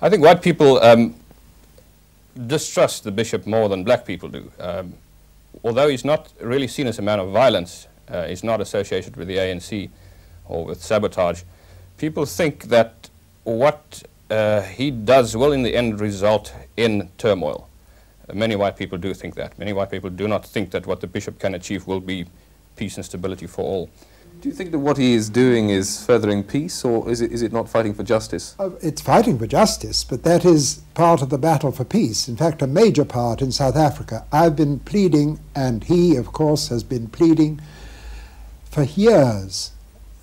I think white people um, distrust the bishop more than black people do. Um, although he's not really seen as a man of violence, uh, he's not associated with the ANC or with sabotage, people think that what uh, he does will in the end result in turmoil. Uh, many white people do think that. Many white people do not think that what the bishop can achieve will be peace and stability for all. Do you think that what he is doing is furthering peace, or is it, is it not fighting for justice? Uh, it's fighting for justice, but that is part of the battle for peace. In fact, a major part in South Africa. I've been pleading, and he, of course, has been pleading for years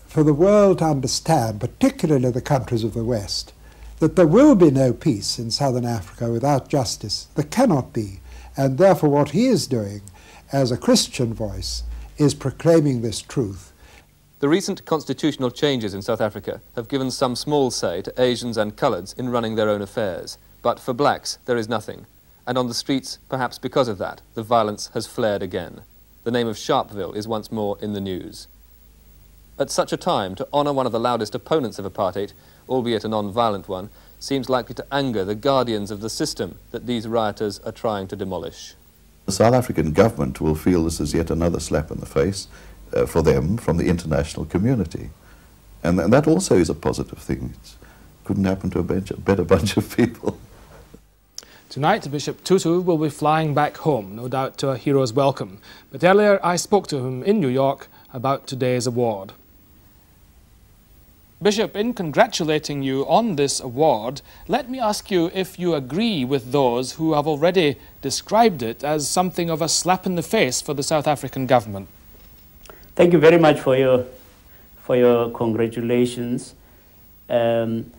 for the world to understand, particularly the countries of the West, that there will be no peace in southern Africa without justice. There cannot be. And therefore, what he is doing as a Christian voice is proclaiming this truth. The recent constitutional changes in South Africa have given some small say to Asians and coloureds in running their own affairs. But for blacks, there is nothing. And on the streets, perhaps because of that, the violence has flared again. The name of Sharpeville is once more in the news. At such a time, to honour one of the loudest opponents of apartheid, albeit a non-violent one, seems likely to anger the guardians of the system that these rioters are trying to demolish. The South African government will feel this is yet another slap in the face uh, for them from the international community. And, and, that also is a positive thing. It couldn't happen to a, bench, a better bunch of people. Tonight, Bishop Tutu will be flying back home, no doubt to a hero's welcome. But earlier, I spoke to him in New York about today's award. Bishop, in congratulating you on this award, let me ask you if you agree with those who have already described it as something of a slap in the face for the South African government. Thank you very much for your, for your congratulations. Um,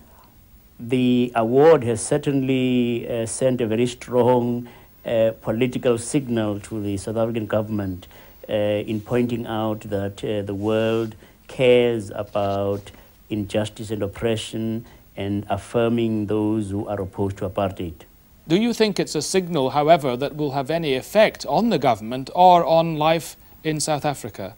the award has certainly uh, sent a very strong uh, political signal to the South African government uh, in pointing out that uh, the world cares about injustice and oppression and affirming those who are opposed to apartheid. Do you think it's a signal, however, that will have any effect on the government or on life in South Africa?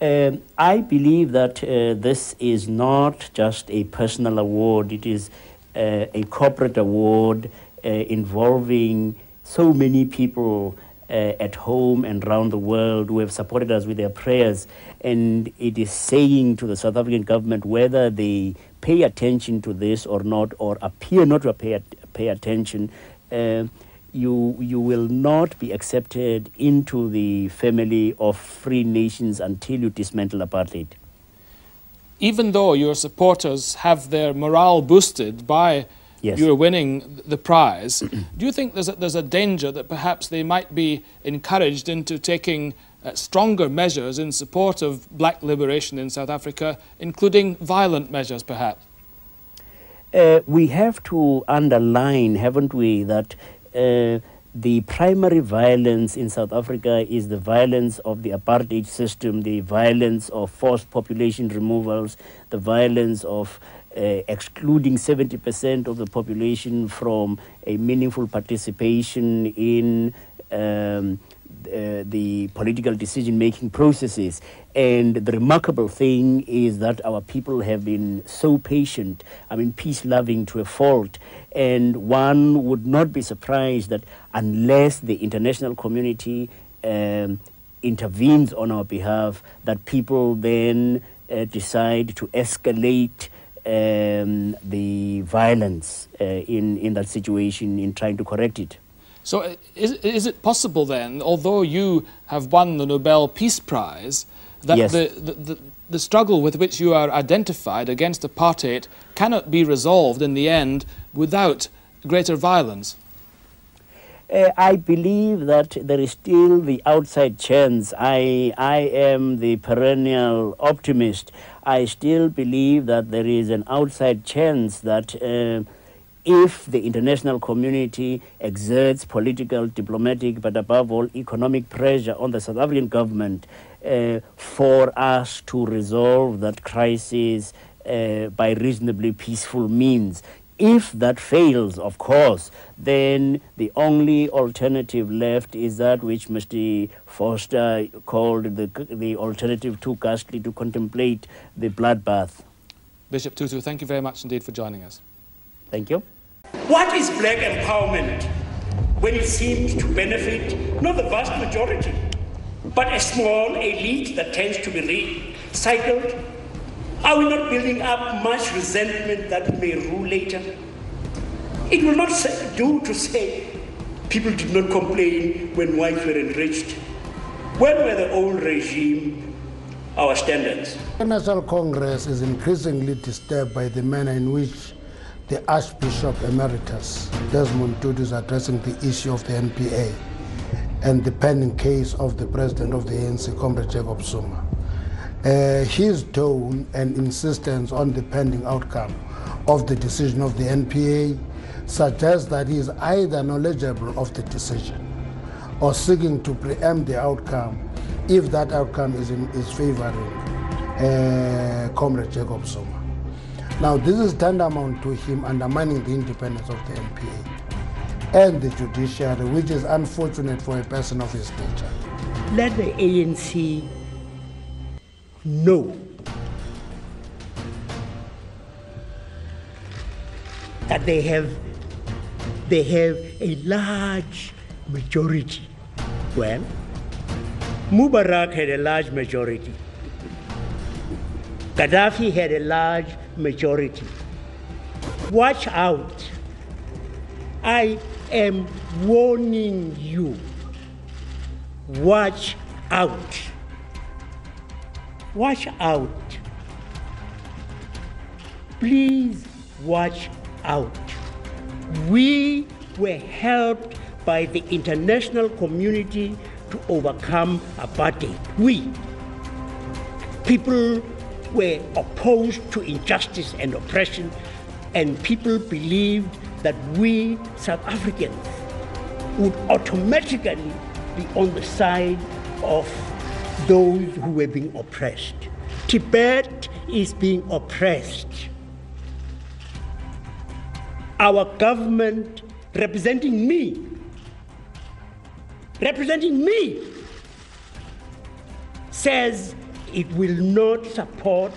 Um, I believe that uh, this is not just a personal award, it is uh, a corporate award uh, involving so many people uh, at home and around the world who have supported us with their prayers. And it is saying to the South African government whether they pay attention to this or not, or appear not to pay, pay attention uh, you, you will not be accepted into the family of free nations until you dismantle apartheid. Even though your supporters have their morale boosted by yes. your winning the prize, do you think there's a, there's a danger that perhaps they might be encouraged into taking uh, stronger measures in support of black liberation in South Africa, including violent measures perhaps? Uh, we have to underline, haven't we, that uh, the primary violence in South Africa is the violence of the apartheid system, the violence of forced population removals, the violence of uh, excluding 70% of the population from a meaningful participation in um, uh, the political decision-making processes. And the remarkable thing is that our people have been so patient, I mean, peace-loving to a fault. And one would not be surprised that unless the international community um, intervenes on our behalf, that people then uh, decide to escalate um, the violence uh, in, in that situation in trying to correct it. So uh, is, is it possible then, although you have won the Nobel Peace Prize, that yes. the, the, the, the struggle with which you are identified against apartheid cannot be resolved in the end without greater violence? Uh, I believe that there is still the outside chance. I, I am the perennial optimist. I still believe that there is an outside chance that uh, if the international community exerts political, diplomatic, but above all economic pressure on the South African government uh, for us to resolve that crisis uh, by reasonably peaceful means. If that fails, of course, then the only alternative left is that which Mr. Vorster called the, the alternative too ghastly to contemplate the bloodbath. Bishop Tutu, thank you very much indeed for joining us. Thank you. What is black empowerment when it seems to benefit not the vast majority, but a small elite that tends to be recycled? Are we not building up much resentment that may rule later? It will not do to say people did not complain when whites were enriched. When were the old regime our standards? The National Congress is increasingly disturbed by the manner in which the Archbishop Emeritus Desmond Tutu is addressing the issue of the NPA and the pending case of the president of the ANC, Comrade Jacob Zuma. Uh, his tone and insistence on the pending outcome of the decision of the NPA suggests that he is either knowledgeable of the decision or seeking to preempt the outcome if that outcome is, in, is favoring uh, Comrade Jacob Zuma. Now, this is tantamount to him undermining the independence of the NPA and the judiciary, which is unfortunate for a person of his nature. Let the ANC know that they have they have a large majority. Well, Mubarak had a large majority. Gaddafi had a large majority. Watch out. I am warning you. Watch out. Watch out. Please watch out. We were helped by the international community to overcome apartheid. We, people were opposed to injustice and oppression, and people believed that we South Africans would automatically be on the side of those who were being oppressed. Tibet is being oppressed. Our government, representing me, representing me, says it will not support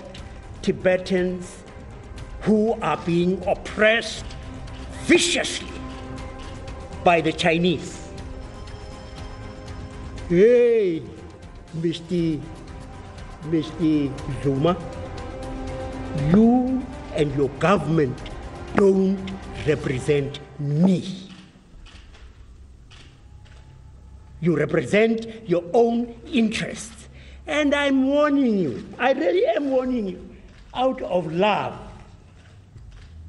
Tibetans who are being oppressed viciously by the Chinese. Hey, Mr. Mr. Zuma, you and your government don't represent me. You represent your own interests. And I'm warning you, I really am warning you, out of love.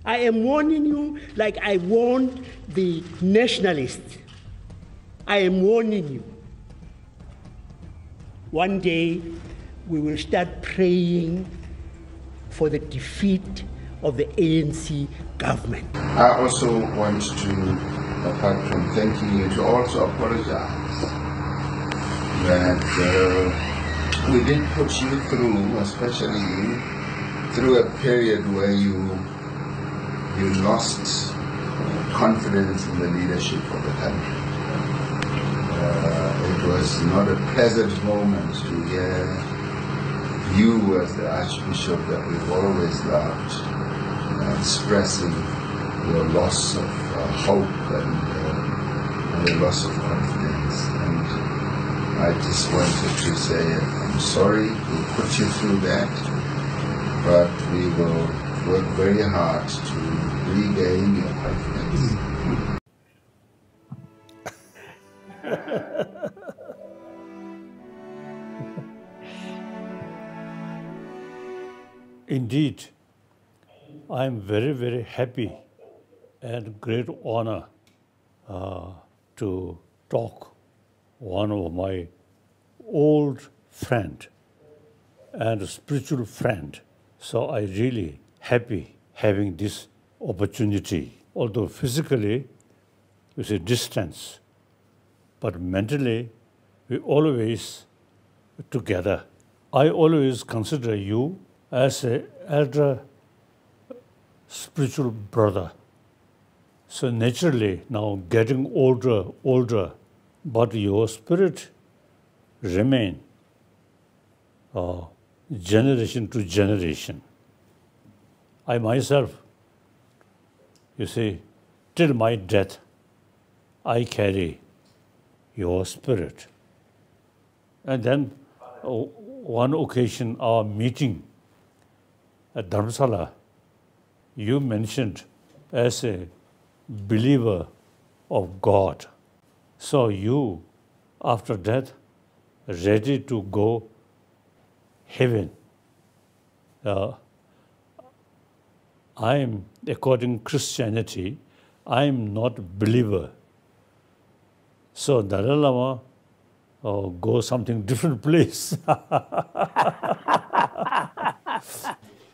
I am warning you like I warned the nationalists. I am warning you. One day we will start praying for the defeat of the ANC government. I also want to, apart from thanking you, to also apologize that. Uh, we did put you through, especially you, through a period where you you lost confidence in the leadership of the country. Uh, it was not a pleasant moment to hear you as the Archbishop that we've always loved uh, expressing your loss of uh, hope and, uh, the loss of confidence. And I just wanted to say I'm sorry we put you through that, but we will work very hard to regain your confidence. Indeed, I am very, very happy and great honor uh, to talk one of my old friend and spiritual friend. So I really happy having this opportunity. Although physically it's a distance, but mentally we always together. I always consider you as an elder spiritual brother. So naturally now getting older, older, but your spirit remain uh, generation to generation. I myself you see, till my death, I carry your spirit. And then uh, one occasion, our meeting at Dharamsala, you mentioned as a believer of God. So you, after death, ready to go heaven. Uh, I am, according Christianity, I am not believer. So Dalai Lama uh, go something different place.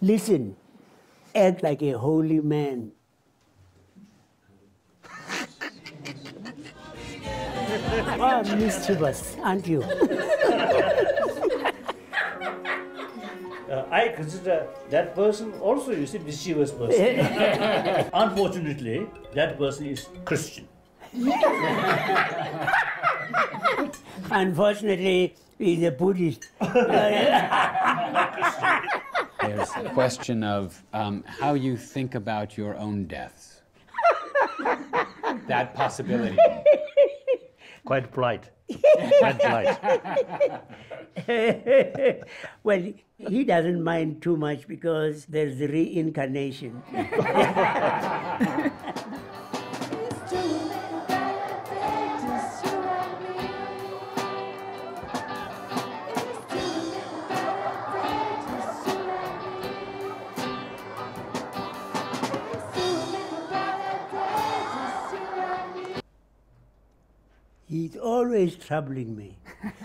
Listen, act like a holy man. Oh, mischievous, aren't you? Uh, I consider that person also you see, mischievous person. Unfortunately, that person is Christian. Unfortunately, he's a Buddhist. There's a question of um, how you think about your own death. that possibility. Quite polite. Quite polite. well, he doesn't mind too much because there's reincarnation. He's always troubling me.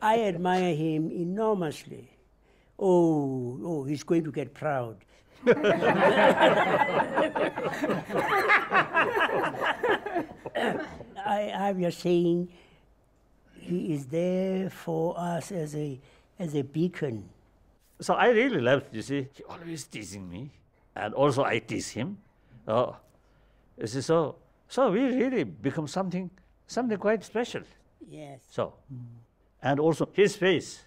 I admire him enormously. Oh, oh, he's going to get proud. I, I'm just saying, he is there for us as a, as a beacon. So I really love, you see, he always teasing me, and also I tease him. Oh, you see, so, so we really become something, something quite special. Yes. So, and also his face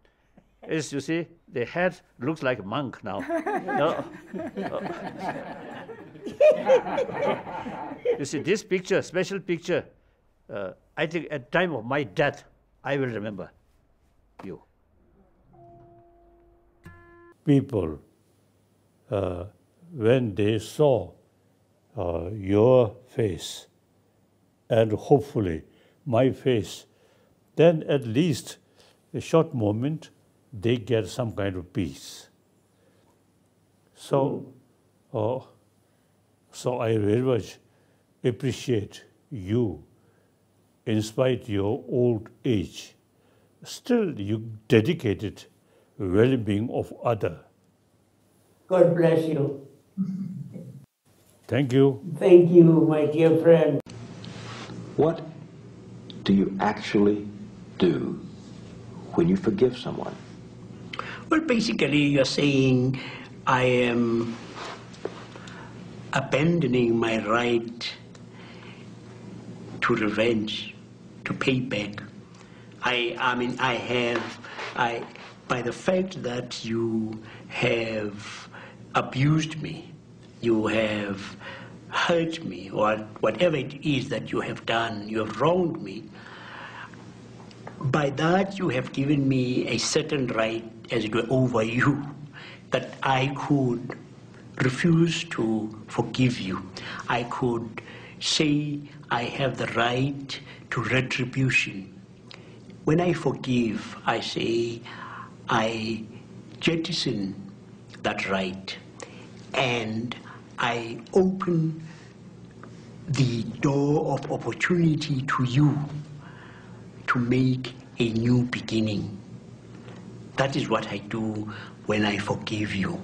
is, you see, the head looks like a monk now. No. you see, this picture, special picture, uh, I think at time of my death, I will remember you. People, uh, when they saw uh, your face and hopefully my face, then at least a short moment they get some kind of peace. So, uh, so I very much appreciate you, in spite your old age. Still, you dedicated well-being of other. God bless you. Thank you. Thank you, my dear friend. What do you actually do when you forgive someone? Well, basically, you're saying I am abandoning my right to revenge, to pay back. I, I mean, I have, I, by the fact that you have abused me, you have hurt me, or whatever it is that you have done, you have wronged me, by that you have given me a certain right, as it were, over you, that I could refuse to forgive you. I could say I have the right to retribution. When I forgive, I say I jettison that right and I open the door of opportunity to you to make a new beginning. That is what I do when I forgive you.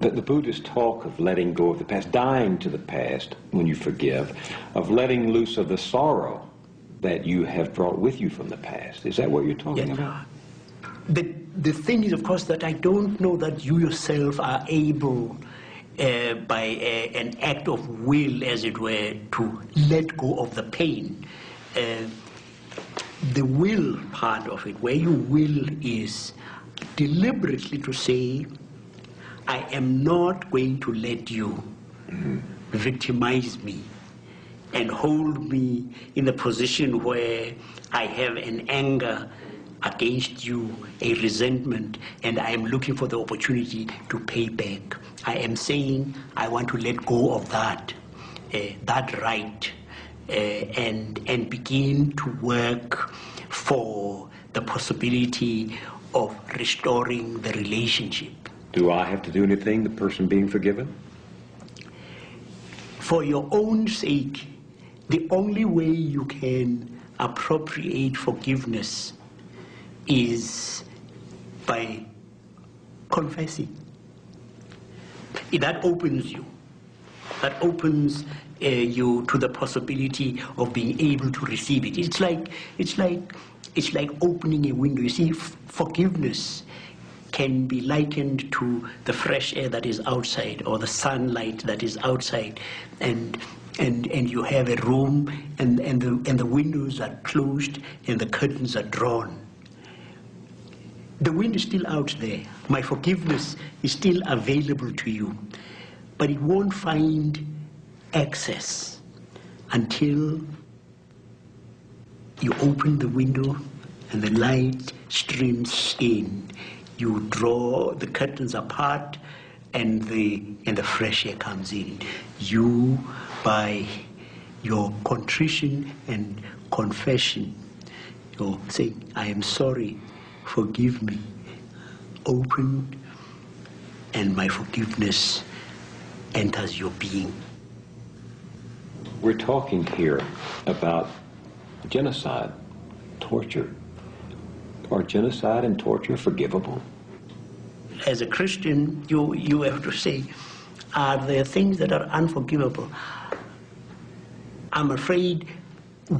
But the Buddhists talk of letting go of the past, dying to the past when you forgive, of letting loose of the sorrow that you have brought with you from the past. Is that what you're talking Yeah. about? The, the thing is, of course, that I don't know that you yourself are able, uh, by a, an act of will, as it were, to let go of the pain. Uh, the will part of it, where you will is deliberately to say, I am not going to let you victimize me and hold me in a position where I have an anger against you, a resentment, and I am looking for the opportunity to pay back. I am saying I want to let go of that, uh, that right, uh, and, and begin to work for the possibility of restoring the relationship. Do I have to do anything, the person being forgiven? For your own sake, the only way you can appropriate forgiveness is by confessing. That opens you. That opens uh, you to the possibility of being able to receive it. It's like it's like it's like opening a window. You see, forgiveness can be likened to the fresh air that is outside or the sunlight that is outside, and and and you have a room and and the and the windows are closed and the curtains are drawn. The wind is still out there. My forgiveness is still available to you, but it won't find access until you open the window and the light streams in. You draw the curtains apart and the, and the fresh air comes in. You, by your contrition and confession, you're saying, I am sorry, forgive me. Open, and my forgiveness enters your being. We're talking here about genocide, torture. Are genocide and torture forgivable? As a Christian, you, you have to say, are there things that are unforgivable? I'm afraid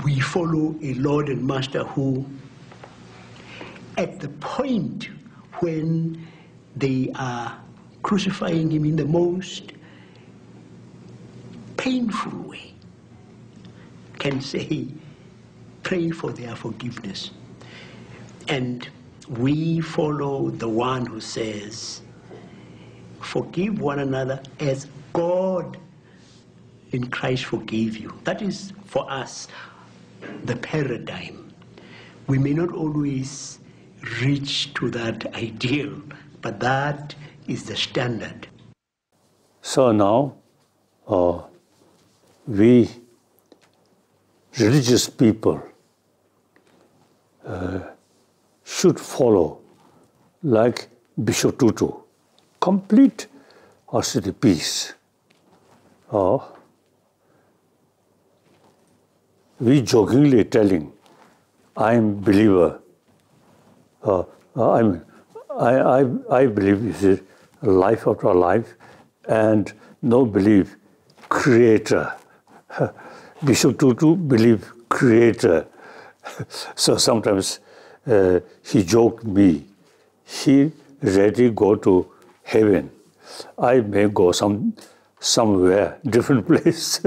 we follow a Lord and Master who, at the point when they are crucifying him in the most painful way, can say, pray for their forgiveness. And we follow the one who says, forgive one another as God in Christ forgave you. That is for us the paradigm. We may not always reach to that ideal, but that is the standard. So now, uh, we religious people uh, should follow, like Bishop Tutu, complete austere peace. Uh, we jokingly telling, I am believer. Uh, I mean, I, I, I believe this is life after life, and no belief creator. Bishop Tutu believe creator. so sometimes uh, he joked me, he ready go to heaven. I may go some somewhere different place.